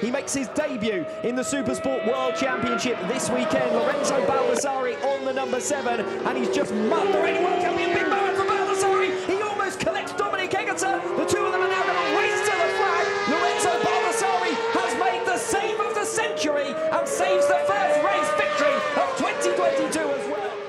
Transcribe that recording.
He makes his debut in the Supersport World Championship this weekend. Lorenzo Baldassarri on the number seven, and he's just marked the